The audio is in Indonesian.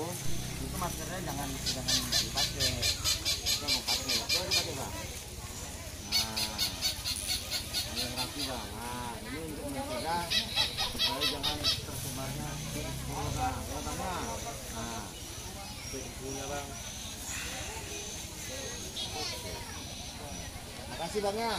itu maskernya jangan jangan dipakai. Kita mau pakai. Coba dipakai bang nah ini yang rapi bang nah ini untuk mencegah supaya jangan tersebarnya virus corona. Ya bang ya nah punya bang makasih bang ya